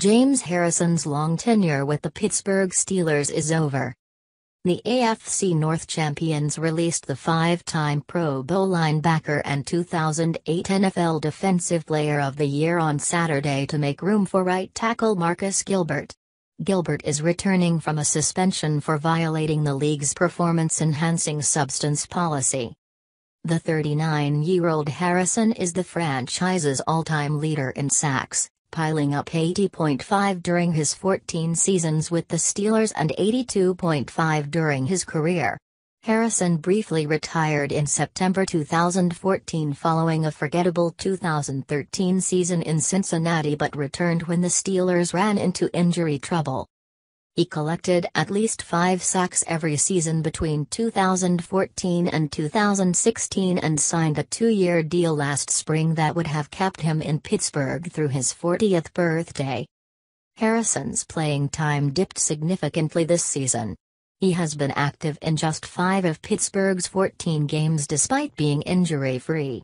James Harrison's long tenure with the Pittsburgh Steelers is over. The AFC North champions released the five-time Pro Bowl linebacker and 2008 NFL Defensive Player of the Year on Saturday to make room for right tackle Marcus Gilbert. Gilbert is returning from a suspension for violating the league's performance-enhancing substance policy. The 39-year-old Harrison is the franchise's all-time leader in sacks, piling up 80.5 during his 14 seasons with the Steelers and 82.5 during his career. Harrison briefly retired in September 2014 following a forgettable 2013 season in Cincinnati but returned when the Steelers ran into injury trouble. He collected at least five sacks every season between 2014 and 2016 and signed a two-year deal last spring that would have kept him in Pittsburgh through his 40th birthday. Harrison's playing time dipped significantly this season. He has been active in just five of Pittsburgh's 14 games despite being injury-free.